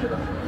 是的。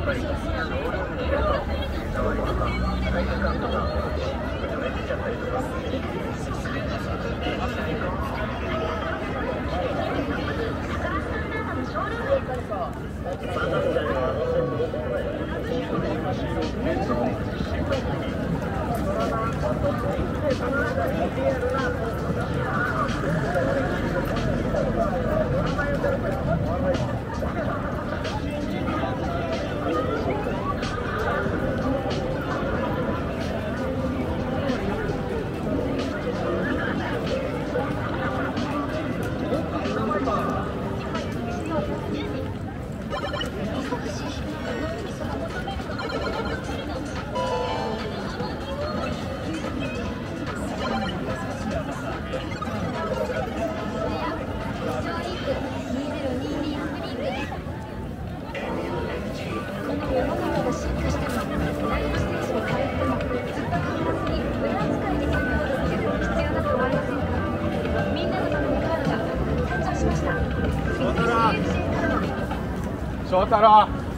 すごい。翔太